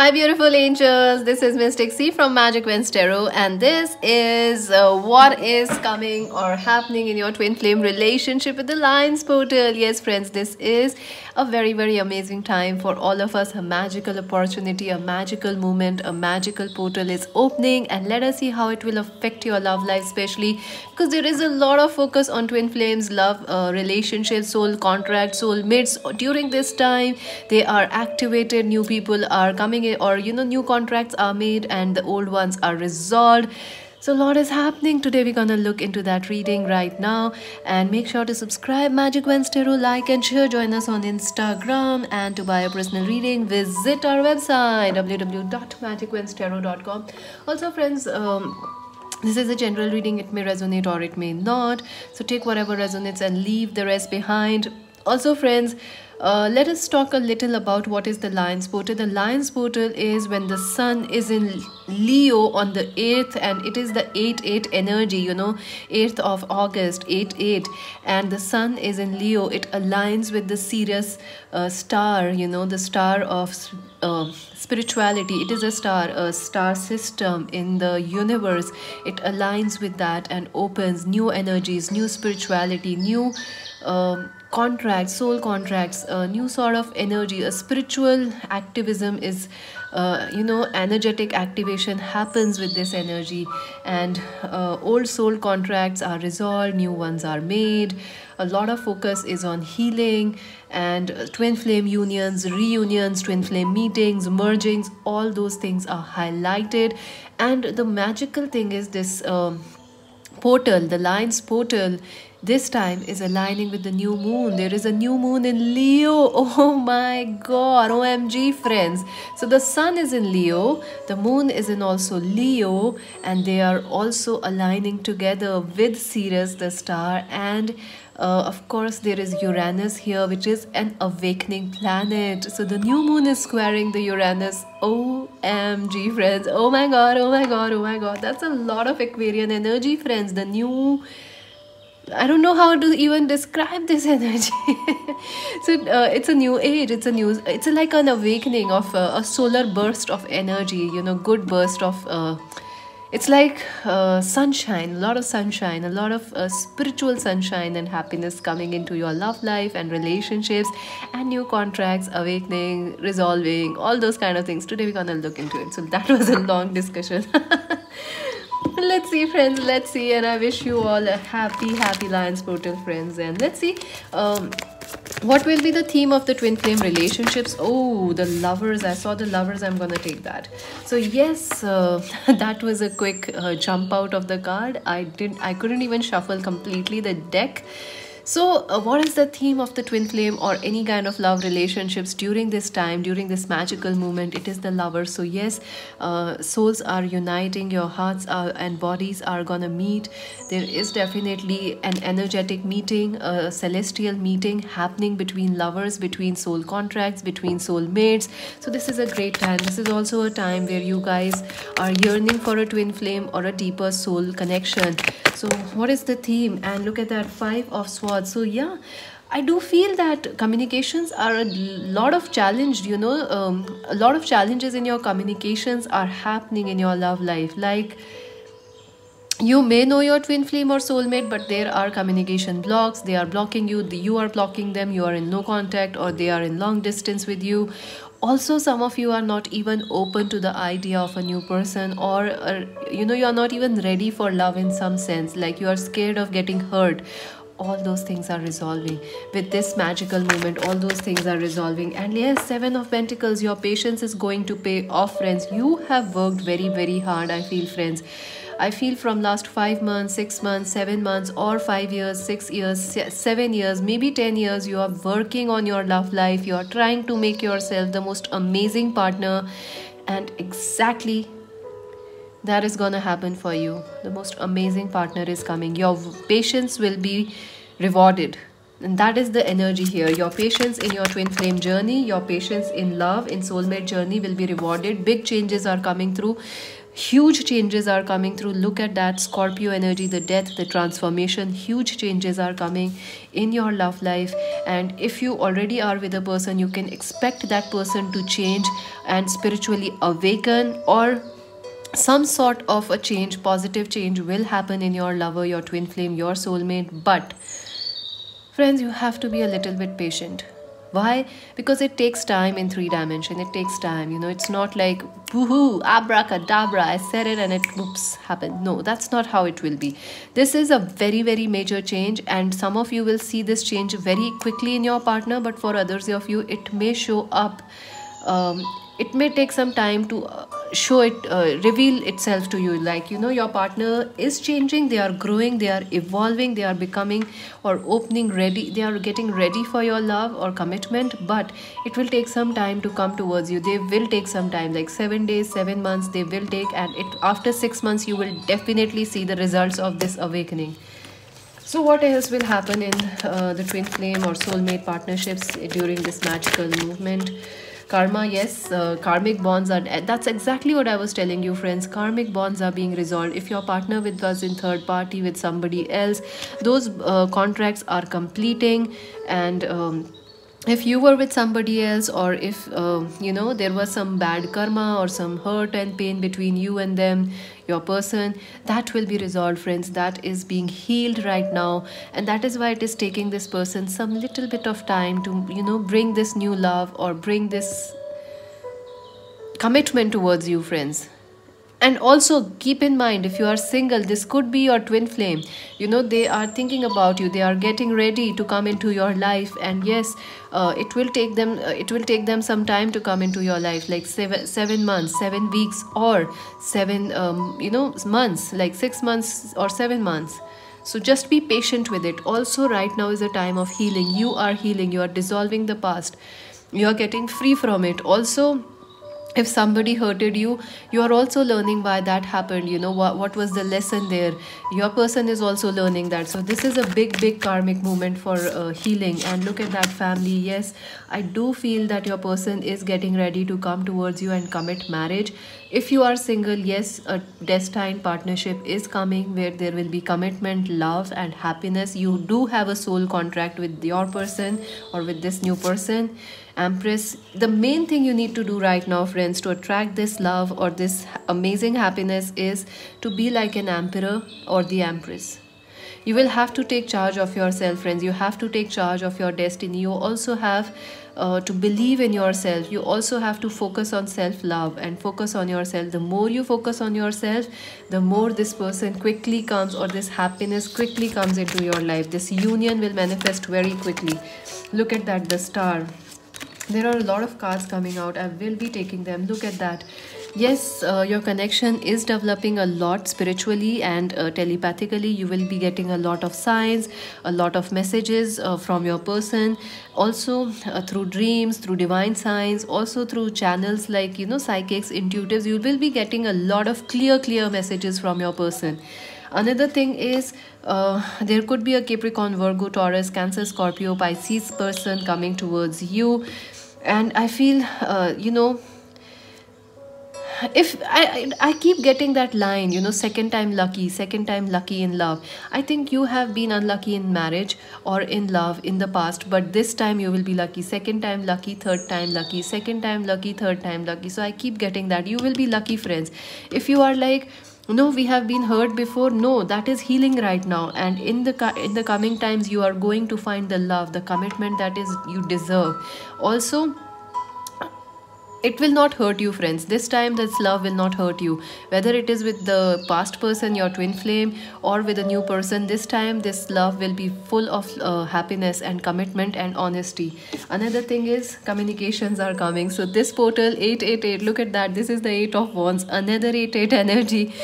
Hi, beautiful angels. This is Mystic C from Magic Wands Tarot, and this is uh, what is coming or happening in your twin flame relationship with the Lions portal. Yes, friends, this is a very, very amazing time for all of us. A magical opportunity, a magical moment, a magical portal is opening, and let us see how it will affect your love life, especially because there is a lot of focus on twin flames, love, uh, relationships, soul contract, soul mates. During this time, they are activated, new people are coming coming or you know new contracts are made and the old ones are resolved. So a lot is happening. Today we're gonna look into that reading right now. And make sure to subscribe magic wednesday like and share. Join us on instagram. And to buy a personal reading visit our website www.magicwandstarot.com also friends um, this is a general reading. It may resonate or it may not. So take whatever resonates and leave the rest behind. Also friends uh, let us talk a little about what is the Lion's Portal. The Lion's Portal is when the sun is in Leo on the 8th and it is the 8-8 energy, you know, 8th of August, 8-8 and the sun is in Leo. It aligns with the Sirius uh, star, you know, the star of uh, spirituality. It is a star, a star system in the universe. It aligns with that and opens new energies, new spirituality, new... Um, contracts soul contracts a new sort of energy a spiritual activism is uh, you know energetic activation happens with this energy. And uh, old soul contracts are resolved new ones are made. A lot of focus is on healing and twin flame unions reunions twin flame meetings mergings all those things are highlighted. And the magical thing is this um, portal the lion's portal this time is aligning with the new moon. There is a new moon in leo. Oh my god omg friends. So the sun is in leo the moon is in also leo and they are also aligning together with sirius the star and uh, of course there is uranus here which is an awakening planet so the new moon is squaring the uranus omg friends oh my god oh my god oh my god that's a lot of aquarian energy friends the new I don't know how to even describe this energy. so uh, it's a new age. It's a new. It's a, like an awakening of uh, a solar burst of energy. You know, good burst of. Uh, it's like uh, sunshine, a lot of sunshine, a lot of uh, spiritual sunshine and happiness coming into your love life and relationships, and new contracts, awakening, resolving, all those kind of things. Today we're gonna look into it. So that was a long discussion. let's see friends let's see and i wish you all a happy happy lions portal friends and let's see um what will be the theme of the twin flame relationships? Oh the lovers. I saw the lovers. I'm gonna take that. So yes uh, that was a quick uh, jump out of the card. I didn't i couldn't even shuffle completely the deck so, uh, what is the theme of the twin flame or any kind of love relationships during this time, during this magical moment? It is the lover. So, yes, uh, souls are uniting, your hearts are, and bodies are gonna meet. There is definitely an energetic meeting, a celestial meeting happening between lovers, between soul contracts, between soul mates. So, this is a great time. This is also a time where you guys are yearning for a twin flame or a deeper soul connection. So, what is the theme? And look at that five of swords so yeah i do feel that communications are a lot of challenged you know um, a lot of challenges in your communications are happening in your love life. Like you may know your twin flame or soulmate but there are communication blocks. They are blocking you. You are blocking them. You are in no contact or they are in long distance with you. Also some of you are not even open to the idea of a new person or uh, you know you are not even ready for love in some sense. Like you are scared of getting hurt all those things are resolving. With this magical moment all those things are resolving. And yes seven of pentacles your patience is going to pay off friends. You have worked very very hard i feel friends. I feel from last 5 months, 6 months, 7 months or 5 years, 6 years, 7 years, maybe 10 years you are working on your love life. You are trying to make yourself the most amazing partner. And exactly that is gonna happen for you. The most amazing partner is coming. Your patience will be rewarded. And that is the energy here. Your patience in your twin flame journey your patience in love in soulmate journey will be rewarded. Big changes are coming through. Huge changes are coming through. Look at that scorpio energy the death the transformation. Huge changes are coming in your love life. And if you already are with a person you can expect that person to change and spiritually awaken or some sort of a change positive change will happen in your lover your twin flame your soulmate but friends you have to be a little bit patient. Why? Because it takes time in three dimension. It takes time you know. It's not like woohoo abracadabra i said it and it oops happened. No that's not how it will be. This is a very very major change and some of you will see this change very quickly in your partner but for others of you it may show up um, it may take some time to uh, show it uh, reveal itself to you. Like you know your partner is changing they are growing they are evolving they are becoming or opening ready they are getting ready for your love or commitment but it will take some time to come towards you. They will take some time like 7 days 7 months they will take and it after 6 months you will definitely see the results of this awakening. So what else will happen in uh, the twin flame or soulmate partnerships during this magical movement karma yes uh, karmic bonds are that's exactly what i was telling you friends. Karmic bonds are being resolved. If your partner with was in third party with somebody else those uh, contracts are completing and um, if you were with somebody else or if uh, you know there was some bad karma or some hurt and pain between you and them your person. That will be resolved friends. That is being healed right now. And that is why it is taking this person some little bit of time to you know bring this new love or bring this commitment towards you friends and also keep in mind if you are single this could be your twin flame. You know they are thinking about you. They are getting ready to come into your life. And yes uh, it will take them uh, it will take them some time to come into your life like seven seven months seven weeks or seven um, you know months like six months or seven months. So just be patient with it. Also right now is a time of healing. You are healing. You are dissolving the past. You are getting free from it. Also if somebody hurted you you are also learning why that happened you know what, what was the lesson there. Your person is also learning that. So this is a big big karmic moment for uh, healing. And look at that family. Yes i do feel that your person is getting ready to come towards you and commit marriage. If you are single yes a destined partnership is coming where there will be commitment love and happiness. You do have a soul contract with your person or with this new person empress the main thing you need to do right now friends to attract this love or this amazing happiness is to be like an emperor or the empress. You will have to take charge of yourself friends. You have to take charge of your destiny. You also have uh, to believe in yourself. You also have to focus on self love and focus on yourself. The more you focus on yourself the more this person quickly comes or this happiness quickly comes into your life. This union will manifest very quickly. Look at that the star there are a lot of cards coming out. I will be taking them. Look at that. Yes uh, your connection is developing a lot spiritually and uh, telepathically. You will be getting a lot of signs a lot of messages uh, from your person. Also uh, through dreams through divine signs also through channels like you know psychics intuitives you will be getting a lot of clear clear messages from your person. Another thing is uh, there could be a capricorn virgo taurus cancer scorpio pisces person coming towards you and i feel uh, you know if I, I keep getting that line you know second time lucky second time lucky in love. I think you have been unlucky in marriage or in love in the past but this time you will be lucky. Second time lucky third time lucky second time lucky third time lucky. So i keep getting that. You will be lucky friends. If you are like no we have been hurt before. No that is healing right now. And in the in the coming times you are going to find the love the commitment that is you deserve. Also it will not hurt you friends. This time this love will not hurt you. Whether it is with the past person your twin flame or with a new person this time this love will be full of uh, happiness and commitment and honesty. Another thing is communications are coming. So this portal 888 look at that. This is the 8 of wands. Another 88 energy.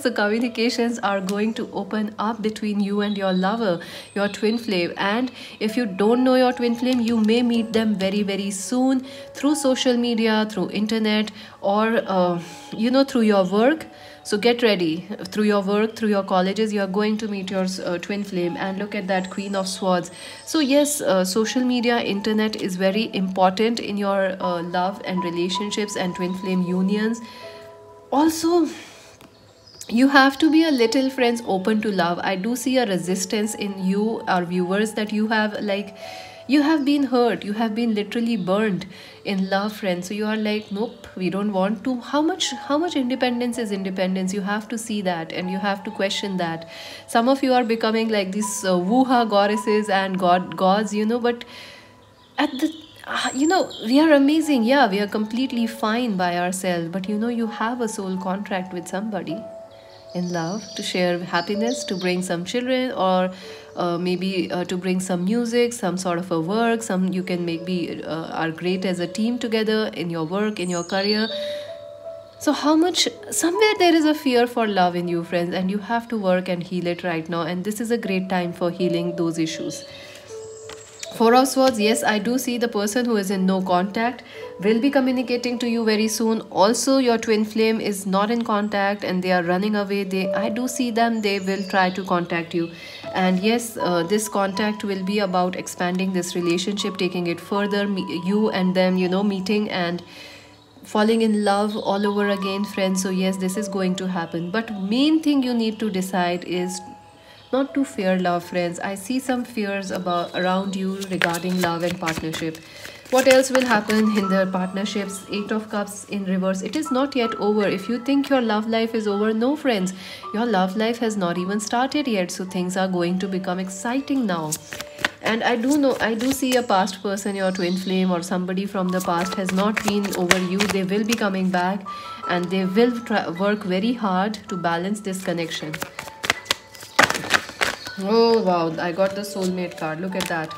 So communications are going to open up between you and your lover your twin flame. And if you don't know your twin flame you may meet them very very soon through social media through internet or uh, you know through your work. So get ready. Through your work through your colleges you are going to meet your uh, twin flame and look at that queen of swords. So yes uh, social media internet is very important in your uh, love and relationships and twin flame unions. Also you have to be a little friends open to love. I do see a resistance in you our viewers that you have like you have been hurt. You have been literally burned in love friends so you are like nope we don't want to. How much how much independence is independence? You have to see that and you have to question that. Some of you are becoming like these uh, wuha goddesses and god gods you know but at the uh, you know we are amazing. Yeah we are completely fine by ourselves but you know you have a soul contract with somebody in love to share happiness to bring some children or uh, maybe uh, to bring some music some sort of a work some you can maybe uh, are great as a team together in your work in your career. So how much somewhere there is a fear for love in you friends and you have to work and heal it right now and this is a great time for healing those issues Four of Swords, yes, I do see the person who is in no contact will be communicating to you very soon. Also, your twin flame is not in contact and they are running away. They, I do see them, they will try to contact you. And yes, uh, this contact will be about expanding this relationship, taking it further, you and them, you know, meeting and falling in love all over again friends so yes this is going to happen but main thing you need to decide is not to fear love friends i see some fears about around you regarding love and partnership. What else will happen in the partnerships? Eight of cups in reverse. It is not yet over. If you think your love life is over no friends. Your love life has not even started yet so things are going to become exciting now. And i do know i do see a past person your twin flame or somebody from the past has not been over you. They will be coming back and they will try, work very hard to balance this connection Oh wow, I got the soulmate card. Look at that.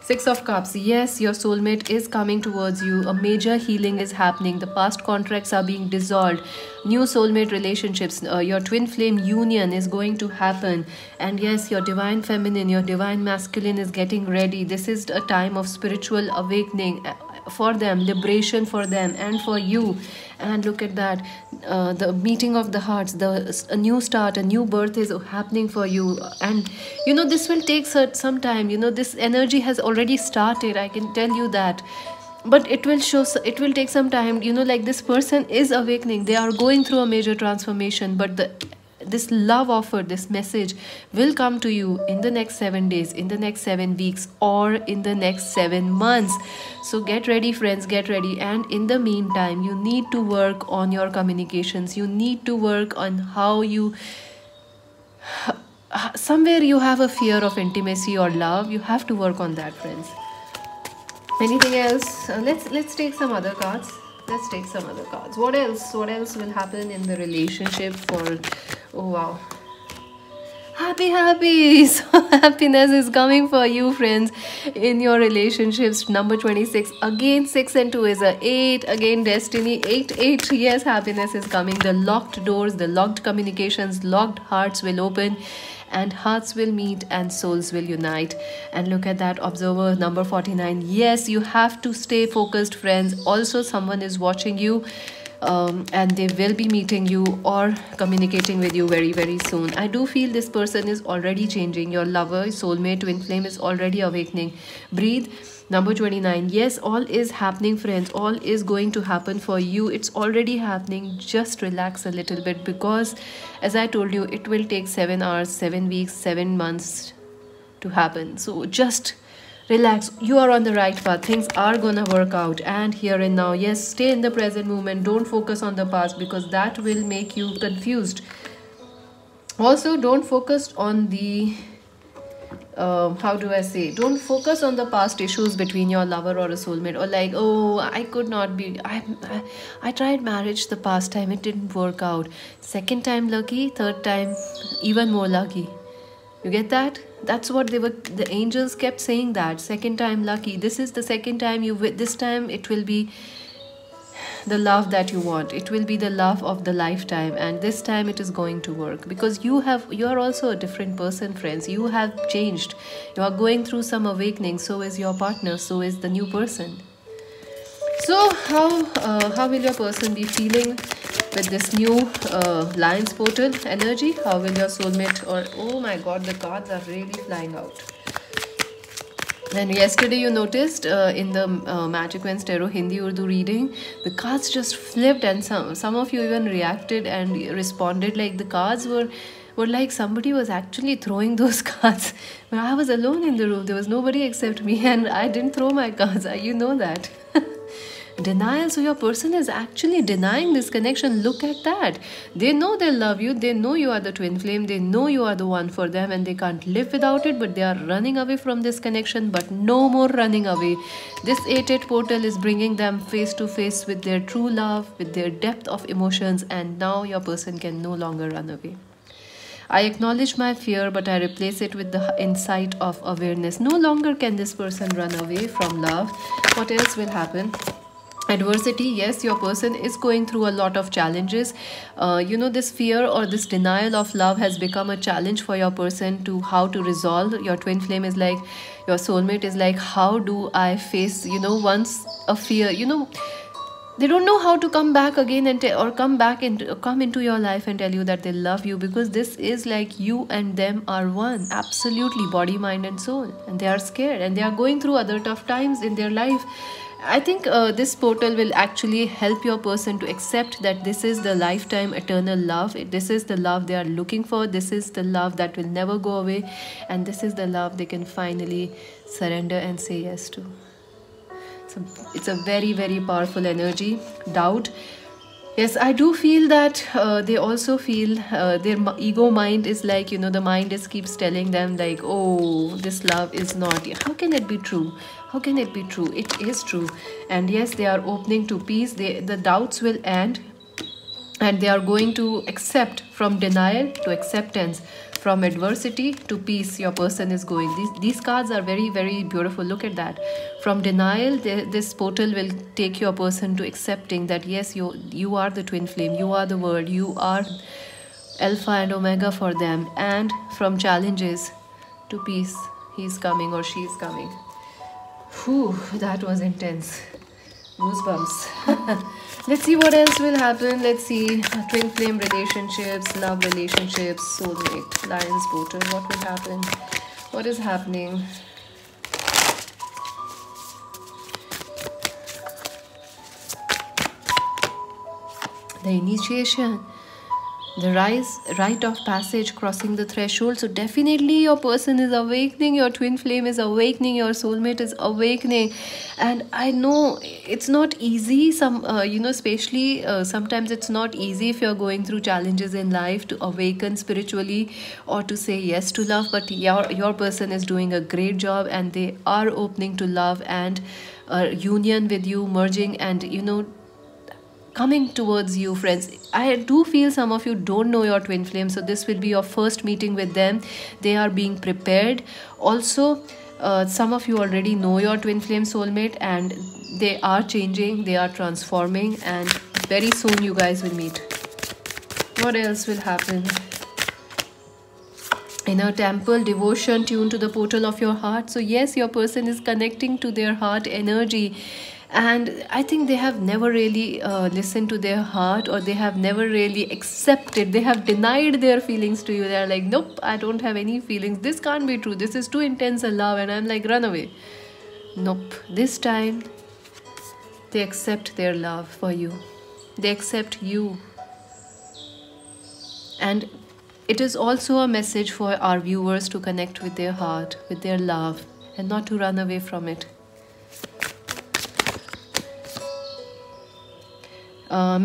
Six of Cups. Yes, your soulmate is coming towards you. A major healing is happening. The past contracts are being dissolved. New soulmate relationships. Uh, your twin flame union is going to happen. And yes, your divine feminine, your divine masculine is getting ready. This is a time of spiritual awakening for them liberation for them and for you. And look at that uh, the meeting of the hearts the a new start a new birth is happening for you. And you know this will take some time. You know this energy has already started i can tell you that. But it will show it will take some time. You know like this person is awakening. They are going through a major transformation but the this love offer this message will come to you in the next 7 days in the next 7 weeks or in the next 7 months. So get ready friends get ready. And in the meantime you need to work on your communications. You need to work on how you somewhere you have a fear of intimacy or love. You have to work on that friends. Anything else? Uh, let's let's take some other cards let's take some other cards. What else? What else will happen in the relationship for oh wow. Happy happy! So happiness is coming for you friends in your relationships. Number 26 again 6 and 2 is a 8 again destiny 8 8 yes happiness is coming. The locked doors the locked communications locked hearts will open and hearts will meet and souls will unite. And look at that observer number 49 yes you have to stay focused friends. Also someone is watching you um, and they will be meeting you or communicating with you very very soon. I do feel this person is already changing. Your lover soulmate twin flame is already awakening. Breathe. Number 29 yes all is happening friends. All is going to happen for you. It's already happening. Just relax a little bit because as i told you it will take 7 hours 7 weeks 7 months to happen. So just relax you are on the right path things are gonna work out and here and now yes stay in the present moment don't focus on the past because that will make you confused also don't focus on the uh, how do I say? Don't focus on the past issues between your lover or a soulmate, or like, oh, I could not be. I, I, I tried marriage the past time, it didn't work out. Second time lucky, third time even more lucky. You get that? That's what they were. The angels kept saying that second time lucky. This is the second time you. This time it will be the love that you want it will be the love of the lifetime and this time it is going to work because you have you are also a different person friends you have changed you are going through some awakening so is your partner so is the new person so how uh, how will your person be feeling with this new uh, lions portal energy how will your soulmate or oh my god the cards are really flying out and yesterday you noticed uh, in the uh, Magic Wands Tarot Hindi Urdu reading, the cards just flipped and some, some of you even reacted and responded like the cards were were like somebody was actually throwing those cards. But I was alone in the room. There was nobody except me and I didn't throw my cards. You know that. Denial so your person is actually denying this connection look at that they know they love you they know you are the twin flame they know you are the one for them and they can't live without it but they are running away from this connection but no more running away this 8-8 portal is bringing them face to face with their true love with their depth of emotions and now your person can no longer run away I acknowledge my fear, but I replace it with the insight of awareness. No longer can this person run away from love. What else will happen? Adversity yes your person is going through a lot of challenges. Uh, you know this fear or this denial of love has become a challenge for your person to how to resolve. Your twin flame is like your soulmate is like how do i face you know once a fear you know they don't know how to come back again and or come back and come into your life and tell you that they love you because this is like you and them are one absolutely body mind and soul. And they are scared and they are going through other tough times in their life I think uh, this portal will actually help your person to accept that this is the lifetime eternal love. This is the love they are looking for. This is the love that will never go away. And this is the love they can finally surrender and say yes to. So it's a very, very powerful energy. Doubt yes i do feel that uh, they also feel uh, their ego mind is like you know the mind is keeps telling them like oh this love is not how can it be true? How can it be true? It is true. And yes they are opening to peace. They the doubts will end. And they are going to accept from denial to acceptance from adversity to peace your person is going. These, these cards are very very beautiful. Look at that. From denial this portal will take your person to accepting that yes you you are the twin flame. You are the world. You are alpha and omega for them. And from challenges to peace he's coming or she's coming. Whew, that was intense goosebumps. Let's see what else will happen. Let's see. Twin flame relationships love relationships soulmate lions portal what will happen? What is happening? The initiation the rise rite of passage crossing the threshold. So definitely your person is awakening your twin flame is awakening your soulmate is awakening. And i know it's not easy some uh, you know especially uh, sometimes it's not easy if you're going through challenges in life to awaken spiritually or to say yes to love. But your your person is doing a great job and they are opening to love and uh, union with you merging and you know coming towards you friends. I do feel some of you don't know your twin flame so this will be your first meeting with them. They are being prepared. Also uh, some of you already know your twin flame soulmate and they are changing they are transforming and very soon you guys will meet. What else will happen? Inner temple devotion tuned to the portal of your heart. So yes your person is connecting to their heart energy and i think they have never really uh, listened to their heart or they have never really accepted they have denied their feelings to you. They're like nope i don't have any feelings. This can't be true. This is too intense a love. And i'm like run away. Nope. This time they accept their love for you. They accept you. And it is also a message for our viewers to connect with their heart with their love and not to run away from it uh,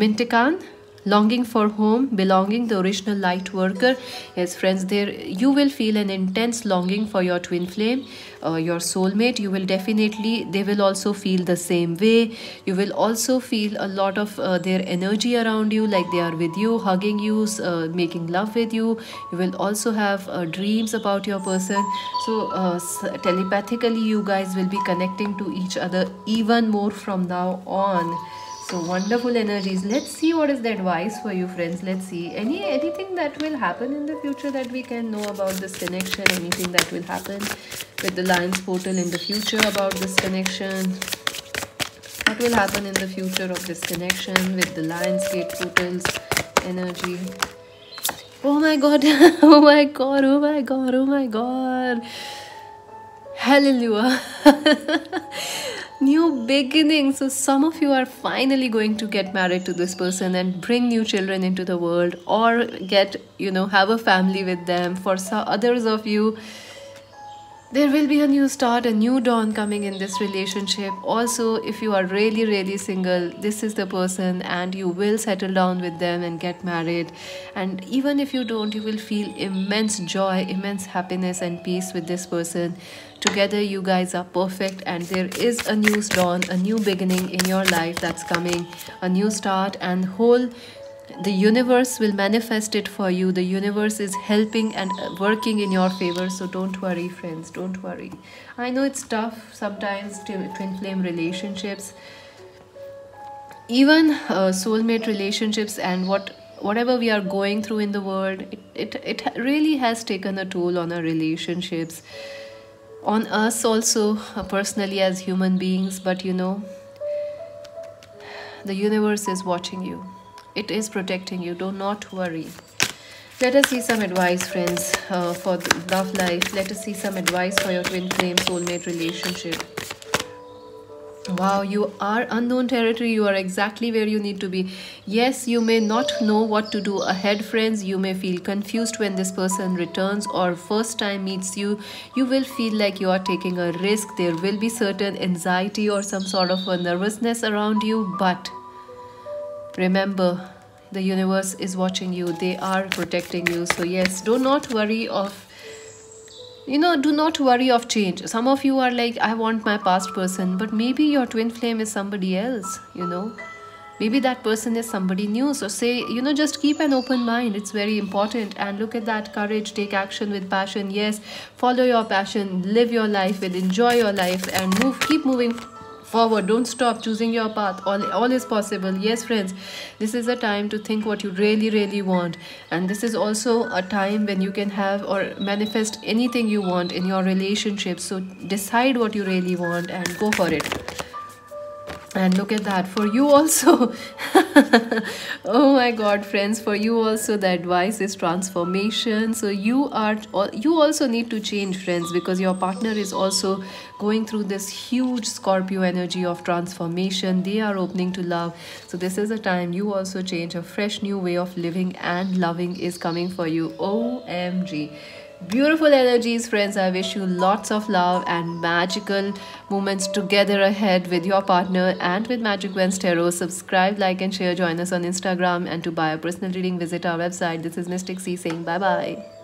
longing for home belonging the original light worker yes friends there you will feel an intense longing for your twin flame uh, your soulmate. You will definitely they will also feel the same way. You will also feel a lot of uh, their energy around you like they are with you hugging you uh, making love with you. You will also have uh, dreams about your person. So uh, telepathically you guys will be connecting to each other even more from now on so wonderful energies. Let's see what is the advice for you friends. Let's see. Any anything that will happen in the future that we can know about this connection? Anything that will happen with the lions portal in the future about this connection? What will happen in the future of this connection with the lions gate portals energy? Oh my god. Oh my god. Oh my god. Oh my god. Hallelujah new beginning so some of you are finally going to get married to this person and bring new children into the world or get you know have a family with them. For some others of you there will be a new start a new dawn coming in this relationship. Also if you are really really single this is the person and you will settle down with them and get married. And even if you don't you will feel immense joy immense happiness and peace with this person together you guys are perfect and there is a new dawn a new beginning in your life that's coming. A new start and whole the universe will manifest it for you. The universe is helping and working in your favor so don't worry friends don't worry. I know it's tough sometimes twin flame relationships. Even uh, soulmate relationships and what whatever we are going through in the world it, it, it really has taken a toll on our relationships on us also uh, personally as human beings but you know the universe is watching you. It is protecting you. Do not worry. Let us see some advice friends uh, for love life. Let us see some advice for your twin flame soulmate relationship wow you are unknown territory. You are exactly where you need to be. Yes you may not know what to do ahead friends. You may feel confused when this person returns or first time meets you. You will feel like you are taking a risk. There will be certain anxiety or some sort of a nervousness around you but remember the universe is watching you. They are protecting you. So yes do not worry of you know do not worry of change. Some of you are like i want my past person but maybe your twin flame is somebody else you know. Maybe that person is somebody new. So say you know just keep an open mind. It's very important. And look at that courage. Take action with passion. Yes follow your passion. Live your life with enjoy your life and move keep moving forward. Don't stop choosing your path. All, all is possible. Yes friends this is a time to think what you really really want. And this is also a time when you can have or manifest anything you want in your relationship. So decide what you really want and go for it and look at that for you also. Oh my god friends for you also the advice is transformation. So you are you also need to change friends because your partner is also going through this huge scorpio energy of transformation. They are opening to love. So this is a time you also change. A fresh new way of living and loving is coming for you. Omg beautiful energies friends. I wish you lots of love and magical moments together ahead with your partner and with magic Wand's tarot subscribe like and share. Join us on instagram. And to buy a personal reading visit our website. This is mystic c saying bye bye